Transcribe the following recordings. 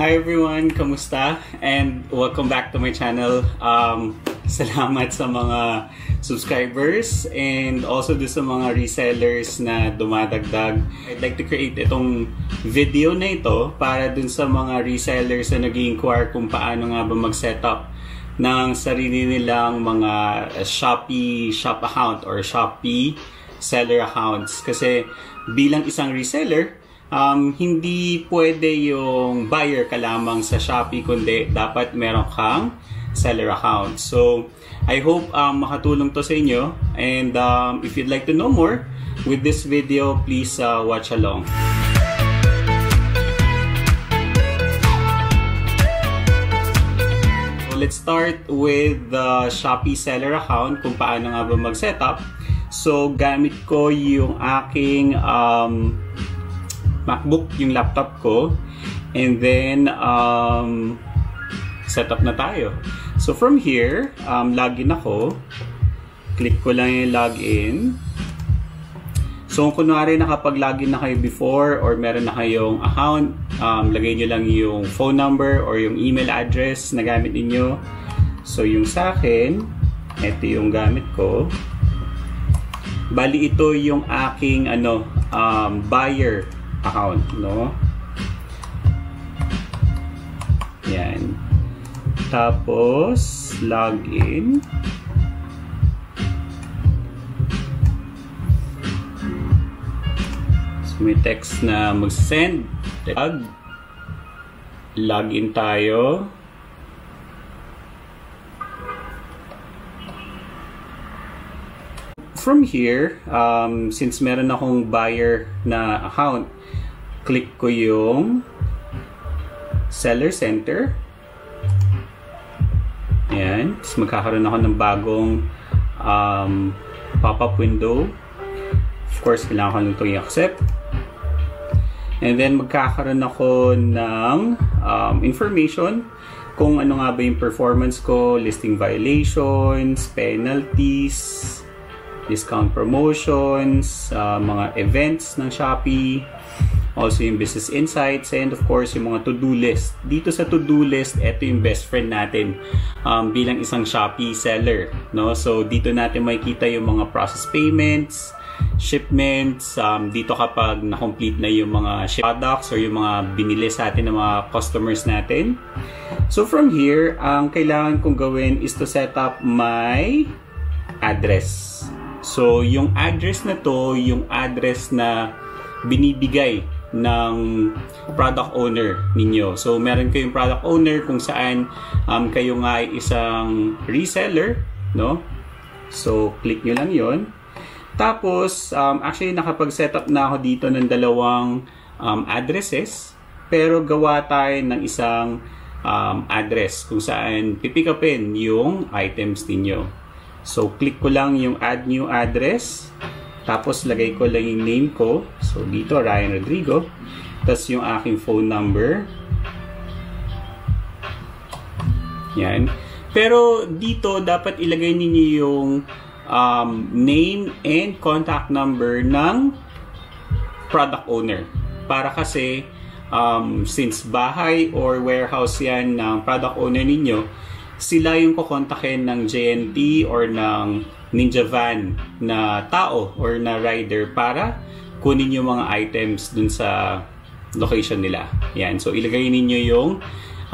Hi everyone, kamusta? And welcome back to my channel. Um, salamat sa mga subscribers and also do sa mga resellers na dumadagdag. I'd like to create itong video na ito para dun sa mga resellers na nag-inquire kung paano nga ba mag-setup ng sarili nilang mga Shopee shop account or Shopee seller accounts. Kasi bilang isang reseller, um, hindi pwede yung buyer ka lamang sa Shopee, kundi dapat meron kang seller account. So, I hope um, makatulong to sa inyo. And um, if you'd like to know more with this video, please uh, watch along. So, let's start with the Shopee seller account, kung paano nga ba mag-setup. So, gamit ko yung aking um, MacBook, yung laptop ko. And then, um, setup na tayo. So, from here, um, login ako. Click ko lang yung login. So, kung kunwari nakapag-login na kayo before or meron na kayong account, um, lagay nyo lang yung phone number or yung email address na gamit ninyo. So, yung sa akin, ito yung gamit ko. Bali, ito yung aking ano, um, buyer account, no? Yan. Tapos, login. So, may text na mag-send. Log. Login tayo. From here, um, since meron akong buyer na account, click ko yung Seller Center. Ayan. Tapos magkakaroon ako ng bagong um, pop-up window. Of course, kailangan ko nang itong i-accept. And then, magkakaroon ako ng um, information kung ano nga ba yung performance ko, listing violations, penalties, discount promotions, uh, mga events ng Shopee, also yung business insights, and of course, yung mga to-do list. Dito sa to-do list, ito yung best friend natin um, bilang isang Shopee seller. No? So, dito natin makikita yung mga process payments, shipments, um, dito kapag na-complete na yung mga products or yung mga binili sa atin ng mga customers natin. So, from here, ang kailangan kong gawin is to set up my address. So, yung address na to, yung address na binibigay ng product owner ninyo. So, meron kayong product owner kung saan um, kayo nga ay isang reseller, no? So, click nyo lang yon. Tapos, um, actually, nakapag-set up na ako dito ng dalawang um, addresses. Pero gawa tayo ng isang um, address kung saan pipick upin yung items ninyo. So, click ko lang yung add new address. Tapos, lagay ko lang yung name ko. So, dito, Ryan Rodrigo. Tapos, yung aking phone number. Yan. Pero, dito, dapat ilagay ninyo yung um, name and contact number ng product owner. Para kasi, um, since bahay or warehouse yan ng product owner ninyo, sila yung kukontakin ng JNT or ng Ninja Van na tao or na rider para kunin yung mga items dun sa location nila. Yan. So, ilagay ninyo yung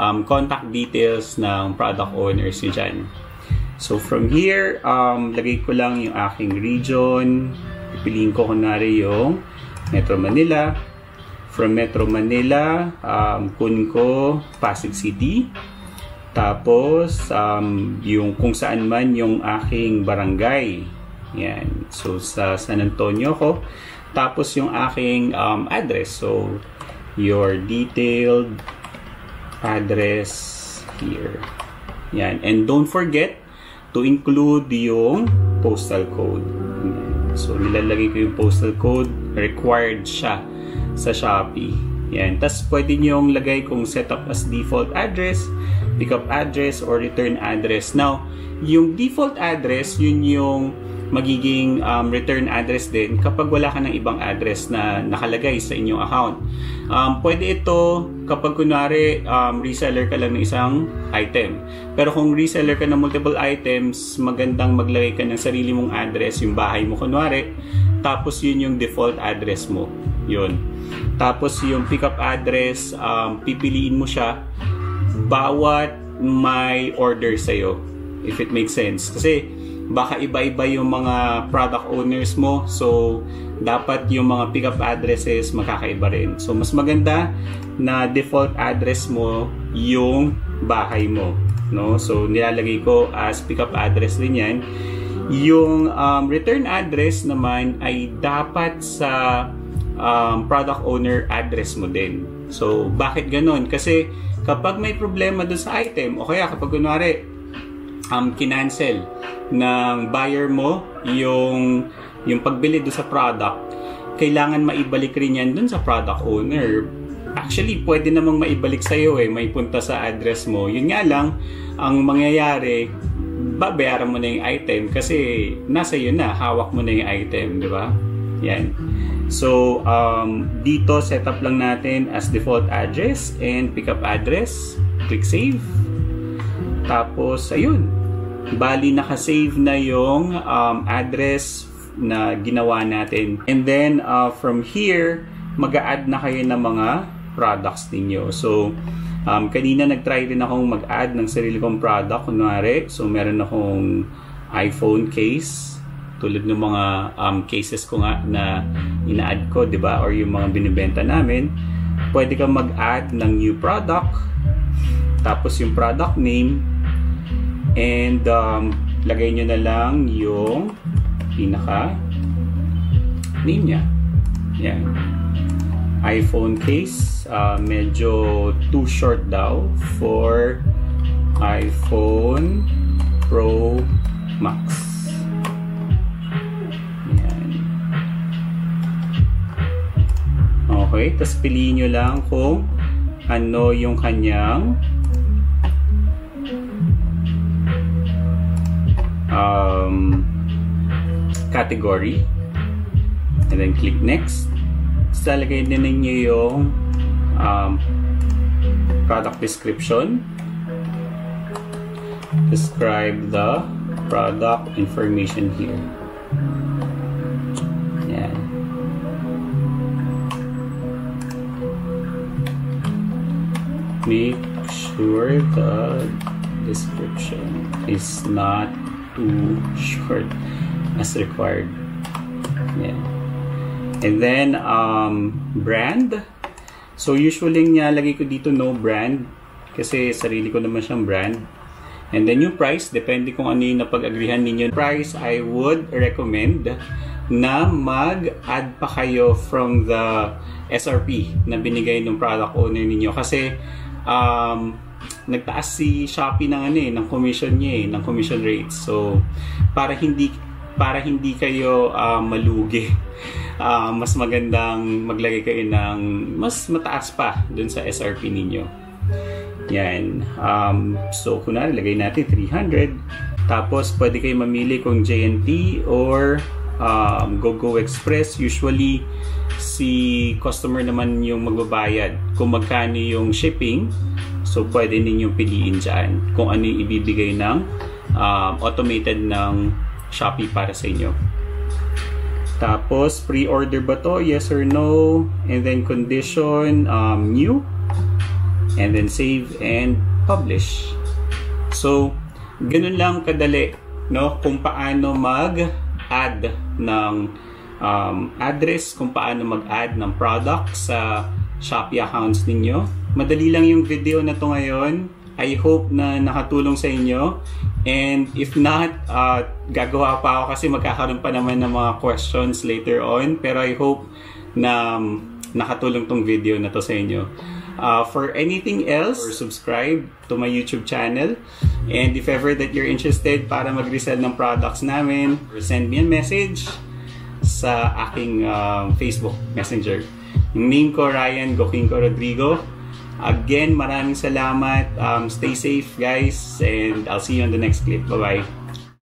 um, contact details ng product owners nyo dyan. So, from here, um, lagay ko lang yung aking region. Pipiliin ko kunwari yung Metro Manila. From Metro Manila, um, kunin ko Pasig City. Tapos, um, yung kung saan man yung aking barangay. Yan. So, sa San Antonio ko. Tapos, yung aking um, address. So, your detailed address here. Yan. And don't forget to include yung postal code. Yan. So, nilalagay ko yung postal code. Required siya sa Shopee. Yan. Tapos pwede nyo lagay kung setup as default address, pickup address, or return address. Now, yung default address, yun yung magiging um, return address din kapag wala ka ng ibang address na nakalagay sa inyong account. Um, pwede ito kapag kunwari um, reseller ka lang ng isang item. Pero kung reseller ka ng multiple items, magandang maglagay ka ng sarili mong address, yung bahay mo kunwari, tapos yun yung default address mo. Yun. Tapos yung pickup address, um, pipiliin mo siya bawat may order sa'yo. If it makes sense. Kasi baka iba-iba yung mga product owners mo. So, dapat yung mga pickup addresses magkakaiba rin. So, mas maganda na default address mo yung bahay mo. No? So, nilalagay ko as pickup address din yan. Yung um, return address naman ay dapat sa um, product owner address mo din. So, bakit ganun? Kasi kapag may problema doon sa item, o kaya kapag kunwari, um, kinancel ng buyer mo yung yung pagbili do sa product, kailangan maibalik rin yan dun sa product owner. Actually, pwede namang maibalik sa iyo eh, may punta sa address mo. Yun nga lang, ang mangyayari, babayaran mo na yung item kasi nasa iyo na, hawak mo na yung item, di ba? Yan. So, um, dito setup lang natin as default address and pickup address. Click save. Tapos, ayun. Bali, nakasave na yung um, address na ginawa natin. And then, uh, from here, mag-add na kayo ng mga products ninyo. So, um, kanina nag-try rin akong mag-add ng sarili kong product. Kunwari, so meron akong iPhone case. Tulad ng mga um, cases ko nga na ina-add ko, di ba? Or yung mga binibenta namin. Pwede kang mag-add ng new product. Tapos yung product name And um, lagay nyo na lang yung pinaka name niya. Yan. iPhone case. Uh, medyo too short daw for iPhone Pro Max. Okay. Tapos piliin nyo lang kung ano yung kanyang um, category. And then click next. So lalagay din ninyo yung um, product description. Describe the product information here make sure the description is not too short as required. Yeah. And then, um, brand. So, usually nga lagay ko dito no brand kasi sarili ko naman siyang brand. And then yung price, depende kung ano yung napag-agrihan ninyo. Price, I would recommend na mag-add pa kayo from the SRP na binigay ng product owner ninyo. Kasi, um, nagtaas si Shopee ng ano eh, ng commission niya eh, ng commission rates. So, para hindi para hindi kayo uh, malugi, uh, mas magandang maglagay kayo ng mas mataas pa dun sa SRP ninyo. Yan. Um, so, kunwari, lagay natin 300. Tapos, pwede kayo mamili kung JNT or um, GoGo Express. Usually, si customer naman yung magbabayad kung magkano yung shipping So, pwede ninyong piliin dyan kung ano yung ibibigay ng um, automated ng Shopee para sa inyo. Tapos, pre-order ba to? Yes or no? And then condition, um, new. And then save and publish. So, ganun lang kadali no? kung paano mag-add ng um, address, kung paano mag-add ng product sa Shopee accounts ninyo Madali lang yung video na to ngayon. I hope na nakatulong sa inyo. And if not, uh, gagawa pa ako kasi magkakaroon pa naman ng mga questions later on. Pero I hope na um, nakatulong tong video na to sa inyo. Uh, for anything else, or subscribe to my YouTube channel. And if ever that you're interested para mag-resell ng products namin, send me a message sa aking uh, Facebook Messenger. Yung name ko, Ryan Gokinko Rodrigo. Again, maraming salamat. Um, stay safe guys and I'll see you on the next clip. Bye-bye.